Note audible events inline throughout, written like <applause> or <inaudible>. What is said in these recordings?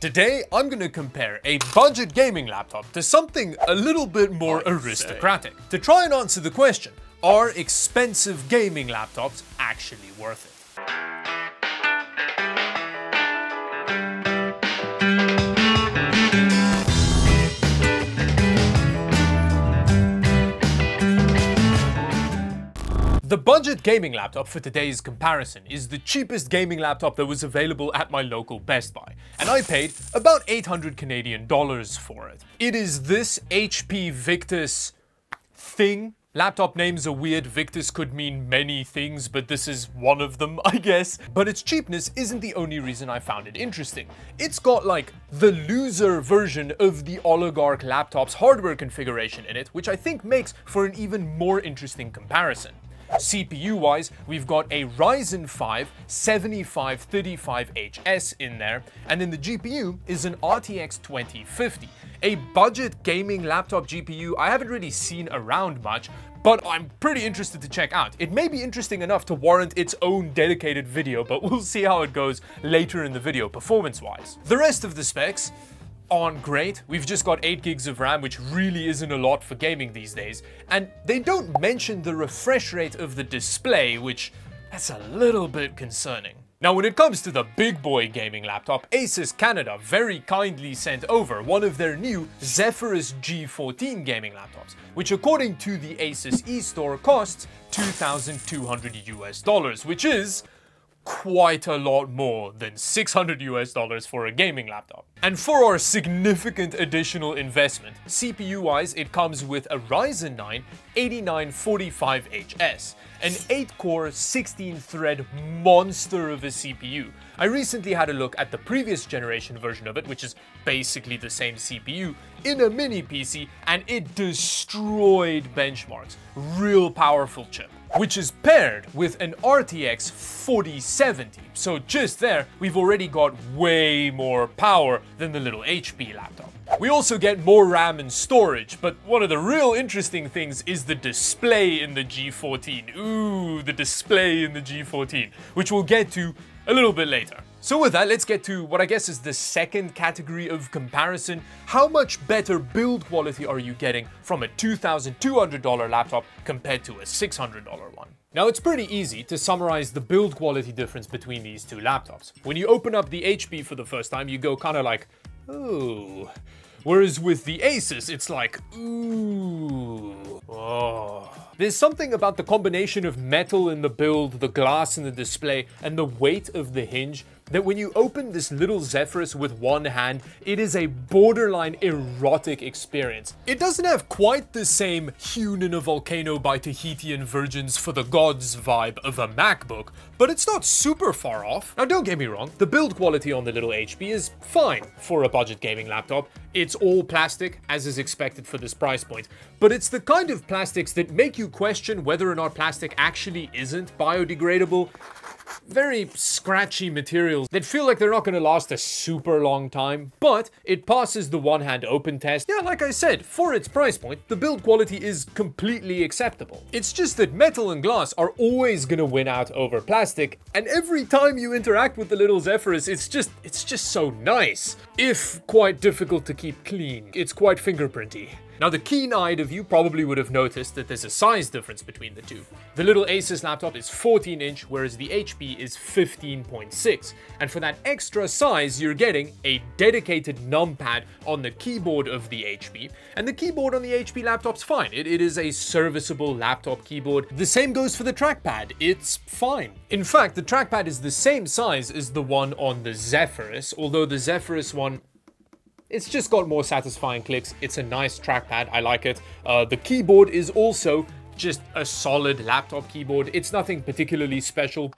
Today, I'm gonna compare a budget gaming laptop to something a little bit more aristocratic. To try and answer the question, are expensive gaming laptops actually worth it? The budget gaming laptop for today's comparison is the cheapest gaming laptop that was available at my local Best Buy, and I paid about 800 Canadian dollars for it. It is this HP Victus thing. Laptop names are weird, Victus could mean many things, but this is one of them, <laughs> I guess. But its cheapness isn't the only reason I found it interesting. It's got like the loser version of the Oligarch laptop's hardware configuration in it, which I think makes for an even more interesting comparison. CPU-wise, we've got a Ryzen 5 7535HS in there, and then the GPU is an RTX 2050, a budget gaming laptop GPU I haven't really seen around much, but I'm pretty interested to check out. It may be interesting enough to warrant its own dedicated video, but we'll see how it goes later in the video performance-wise. The rest of the specs, aren't great. We've just got 8 gigs of RAM, which really isn't a lot for gaming these days. And they don't mention the refresh rate of the display, which that's a little bit concerning. Now when it comes to the big boy gaming laptop, Asus Canada very kindly sent over one of their new Zephyrus G14 gaming laptops, which according to the Asus eStore costs 2,200 US dollars, which is quite a lot more than 600 US dollars for a gaming laptop. And for our significant additional investment, CPU-wise, it comes with a Ryzen 9 8945HS, an 8-core 16-thread monster of a CPU. I recently had a look at the previous generation version of it, which is basically the same CPU, in a mini PC, and it destroyed benchmarks. Real powerful chip which is paired with an RTX 4070. So just there, we've already got way more power than the little HP laptop. We also get more RAM and storage, but one of the real interesting things is the display in the G14. Ooh, the display in the G14, which we'll get to a little bit later. So with that, let's get to what I guess is the second category of comparison. How much better build quality are you getting from a $2,200 laptop compared to a $600 one? Now it's pretty easy to summarize the build quality difference between these two laptops. When you open up the HP for the first time, you go kind of like, ooh. Whereas with the Asus, it's like, ooh, oh. There's something about the combination of metal in the build, the glass in the display, and the weight of the hinge that when you open this little Zephyrus with one hand, it is a borderline erotic experience. It doesn't have quite the same hewn in a volcano by Tahitian virgins for the gods vibe of a MacBook, but it's not super far off. Now don't get me wrong, the build quality on the little HP is fine for a budget gaming laptop. It's all plastic, as is expected for this price point, but it's the kind of plastics that make you question whether or not plastic actually isn't biodegradable very scratchy materials that feel like they're not going to last a super long time, but it passes the one-hand open test. Yeah, like I said, for its price point, the build quality is completely acceptable. It's just that metal and glass are always to win out over plastic, and every time you interact with the little Zephyrus, it's just, it's just so nice. If quite difficult to keep clean. It's quite fingerprinty. Now the keen-eyed of you probably would have noticed that there's a size difference between the two. The little Asus laptop is 14 inch, whereas the HP is 15.6. And for that extra size, you're getting a dedicated numpad on the keyboard of the HP. And the keyboard on the HP laptop's fine. It, it is a serviceable laptop keyboard. The same goes for the trackpad. It's fine. In fact, the trackpad is the same size as the one on the Zephyrus, although the Zephyrus one it's just got more satisfying clicks. It's a nice trackpad. I like it. Uh, the keyboard is also just a solid laptop keyboard. It's nothing particularly special.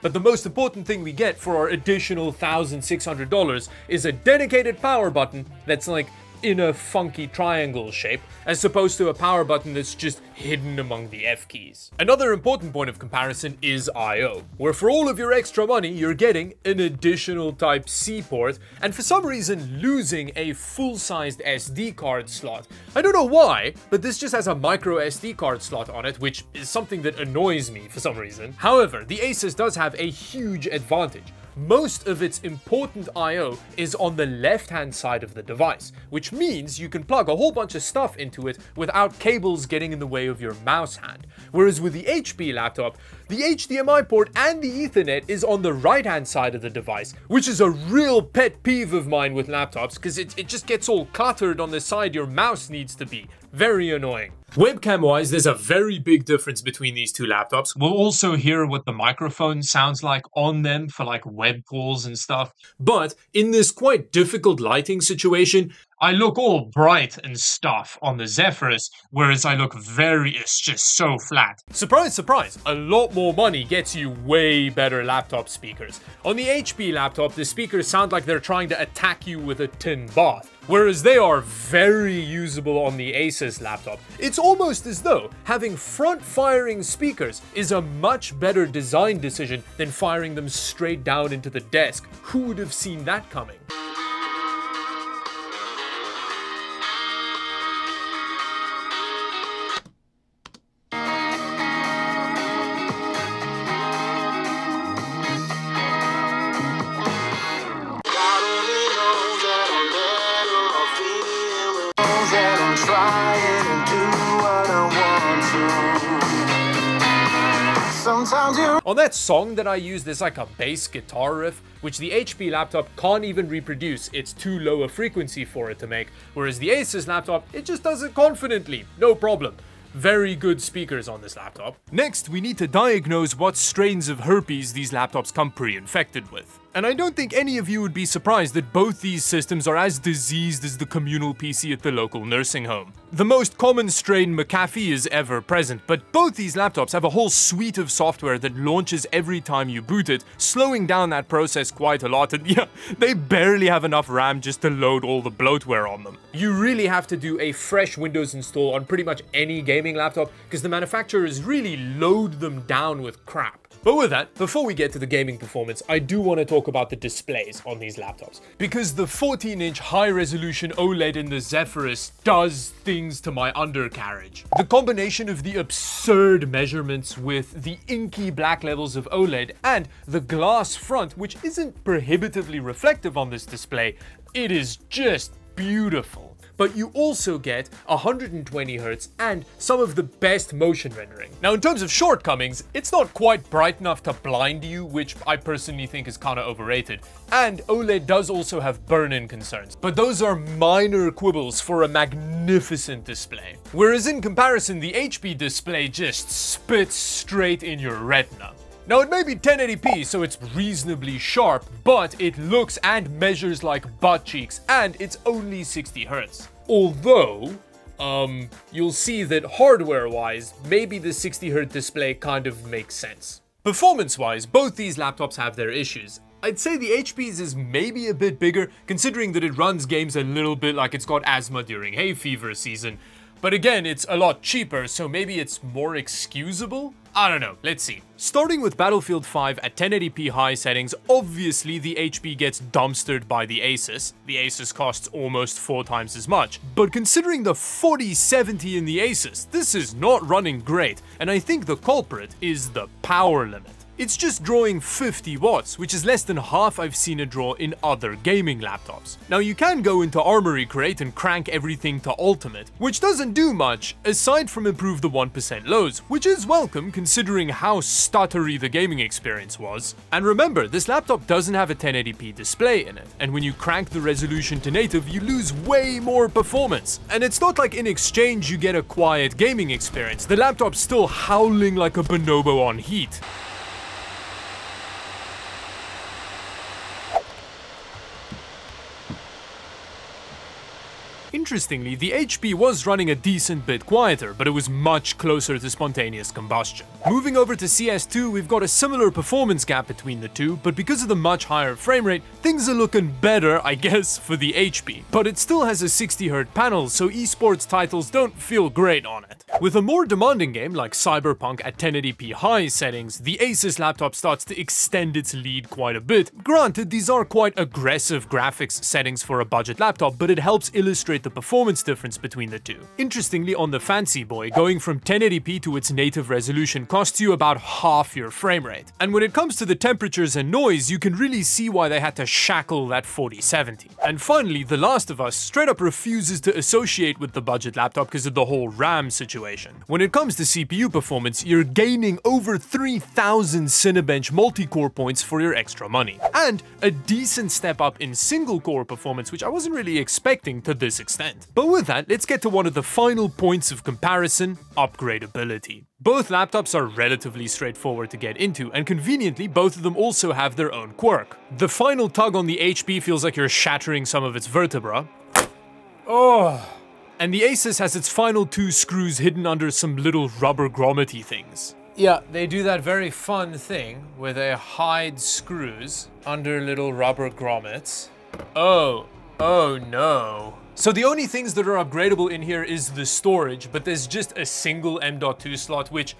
But the most important thing we get for our additional $1,600 is a dedicated power button that's like in a funky triangle shape, as opposed to a power button that's just hidden among the F keys. Another important point of comparison is I.O., where for all of your extra money, you're getting an additional Type-C port, and for some reason losing a full-sized SD card slot. I don't know why, but this just has a micro SD card slot on it, which is something that annoys me for some reason. However, the Asus does have a huge advantage most of its important I.O. is on the left-hand side of the device, which means you can plug a whole bunch of stuff into it without cables getting in the way of your mouse hand. Whereas with the HP laptop, the HDMI port and the Ethernet is on the right-hand side of the device, which is a real pet peeve of mine with laptops because it, it just gets all cluttered on the side your mouse needs to be. Very annoying. Webcam wise, there's a very big difference between these two laptops. We'll also hear what the microphone sounds like on them for like web calls and stuff. But in this quite difficult lighting situation, I look all bright and stuff on the Zephyrus, whereas I look very, it's just so flat. Surprise, surprise, a lot more money gets you way better laptop speakers. On the HP laptop, the speakers sound like they're trying to attack you with a tin bath whereas they are very usable on the Asus laptop. It's almost as though having front-firing speakers is a much better design decision than firing them straight down into the desk. Who would have seen that coming? On that song that I use, there's like a bass guitar riff, which the HP laptop can't even reproduce. It's too low a frequency for it to make, whereas the Asus laptop, it just does it confidently, no problem very good speakers on this laptop. Next, we need to diagnose what strains of herpes these laptops come pre-infected with. And I don't think any of you would be surprised that both these systems are as diseased as the communal PC at the local nursing home. The most common strain McAfee is ever present, but both these laptops have a whole suite of software that launches every time you boot it, slowing down that process quite a lot, and <laughs> yeah, they barely have enough RAM just to load all the bloatware on them. You really have to do a fresh Windows install on pretty much any gaming laptop, because the manufacturers really load them down with crap. But with that, before we get to the gaming performance, I do want to talk about the displays on these laptops. Because the 14-inch high-resolution OLED in the Zephyrus does things to my undercarriage. The combination of the absurd measurements with the inky black levels of OLED and the glass front, which isn't prohibitively reflective on this display, it is just beautiful but you also get 120Hz and some of the best motion rendering. Now in terms of shortcomings, it's not quite bright enough to blind you, which I personally think is kinda overrated. And OLED does also have burn-in concerns, but those are minor quibbles for a magnificent display. Whereas in comparison, the HP display just spits straight in your retina. Now it may be 1080p, so it's reasonably sharp, but it looks and measures like butt cheeks, and it's only 60Hz. Although, um, you'll see that hardware-wise, maybe the 60Hz display kind of makes sense. Performance-wise, both these laptops have their issues. I'd say the HP's is maybe a bit bigger, considering that it runs games a little bit like it's got asthma during hay fever season, but again, it's a lot cheaper, so maybe it's more excusable? I don't know, let's see. Starting with Battlefield 5 at 1080p high settings, obviously the HP gets dumpstered by the Asus. The Asus costs almost four times as much. But considering the 4070 in the Asus, this is not running great, and I think the culprit is the power limit. It's just drawing 50 watts, which is less than half I've seen it draw in other gaming laptops. Now you can go into Armoury Crate and crank everything to ultimate, which doesn't do much, aside from improve the 1% lows, which is welcome considering how stuttery the gaming experience was. And remember, this laptop doesn't have a 1080p display in it, and when you crank the resolution to native, you lose way more performance. And it's not like in exchange you get a quiet gaming experience, the laptop's still howling like a bonobo on heat. Interestingly, the HP was running a decent bit quieter, but it was much closer to spontaneous combustion. Moving over to CS2, we've got a similar performance gap between the two, but because of the much higher frame rate, things are looking better, I guess, for the HP. But it still has a 60Hz panel, so esports titles don't feel great on it. With a more demanding game like Cyberpunk at 1080p high settings, the Asus laptop starts to extend its lead quite a bit. Granted, these are quite aggressive graphics settings for a budget laptop, but it helps illustrate the performance difference between the two. Interestingly, on the Fancy Boy, going from 1080p to its native resolution costs you about half your frame rate. And when it comes to the temperatures and noise, you can really see why they had to shackle that 4070. And finally, The Last of Us straight up refuses to associate with the budget laptop because of the whole RAM situation. When it comes to CPU performance, you're gaining over 3000 Cinebench multi-core points for your extra money. And a decent step up in single core performance, which I wasn't really expecting to this extent. But with that, let's get to one of the final points of comparison, upgradability. Both laptops are relatively straightforward to get into, and conveniently, both of them also have their own quirk. The final tug on the HP feels like you're shattering some of its vertebra. Oh! And the Asus has its final two screws hidden under some little rubber grommety things. Yeah, they do that very fun thing where they hide screws under little rubber grommets. Oh, oh no. So the only things that are upgradable in here is the storage, but there's just a single M.2 slot, which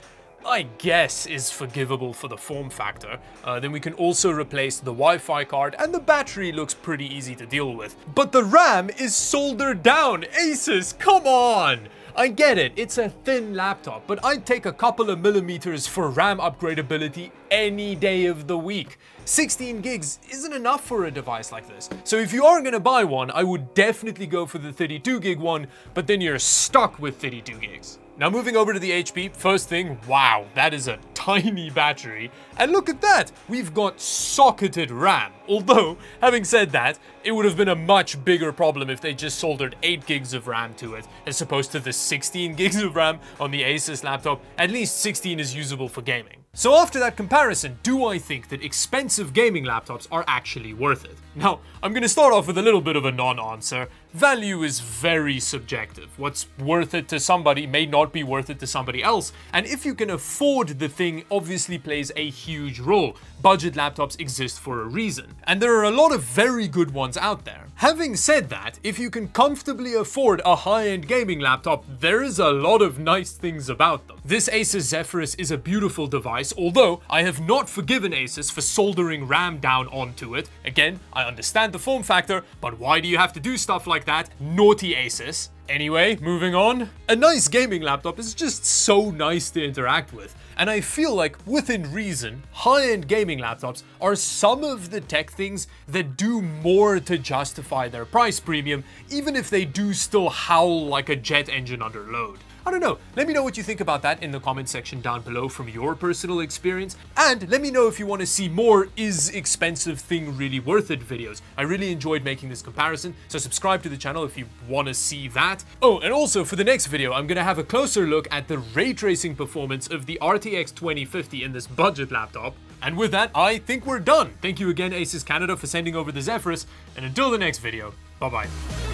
I guess is forgivable for the form factor. Uh, then we can also replace the Wi-Fi card and the battery looks pretty easy to deal with. But the RAM is soldered down! Asus, come on! I get it, it's a thin laptop, but I'd take a couple of millimeters for RAM upgradability any day of the week. 16 gigs isn't enough for a device like this. So if you are gonna buy one, I would definitely go for the 32 gig one, but then you're stuck with 32 gigs. Now moving over to the HP, first thing, wow, that is a tiny battery. And look at that, we've got socketed RAM. Although, having said that, it would have been a much bigger problem if they just soldered 8 gigs of RAM to it, as opposed to the 16 <laughs> gigs of RAM on the Asus laptop. At least 16 is usable for gaming. So after that comparison, do I think that expensive gaming laptops are actually worth it? Now, I'm gonna start off with a little bit of a non-answer. Value is very subjective. What's worth it to somebody may not be worth it to somebody else, and if you can afford the thing obviously plays a huge role. Budget laptops exist for a reason, and there are a lot of very good ones out there. Having said that, if you can comfortably afford a high-end gaming laptop, there is a lot of nice things about them. This Asus Zephyrus is a beautiful device, although I have not forgiven Asus for soldering RAM down onto it. Again, I understand the form factor, but why do you have to do stuff like that? Naughty Asus. Anyway, moving on. A nice gaming laptop is just so nice to interact with, and I feel like, within reason, high-end gaming laptops are some of the tech things that do more to justify their price premium, even if they do still howl like a jet engine under load. I don't know. Let me know what you think about that in the comment section down below from your personal experience. And let me know if you want to see more is expensive thing really worth it videos. I really enjoyed making this comparison, so subscribe to the channel if you want to see that. Oh, and also for the next video, I'm going to have a closer look at the ray tracing performance of the RTX 2050 in this budget laptop. And with that, I think we're done. Thank you again, Asus Canada, for sending over the Zephyrus, and until the next video, bye-bye.